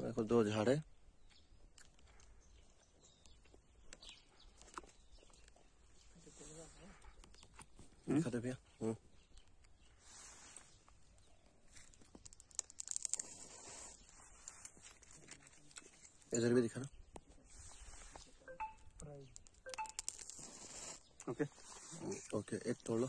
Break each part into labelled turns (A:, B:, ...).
A: देखो दो झाड़े तो हम्म। इधर भी दिखा ओके ओके एक तोड़ लो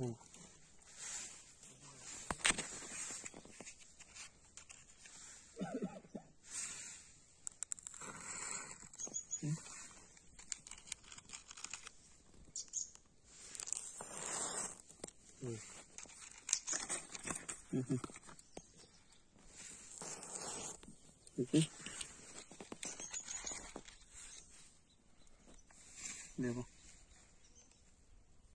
A: 嗯。嗯。嗯。嗯哼。嗯。来吧。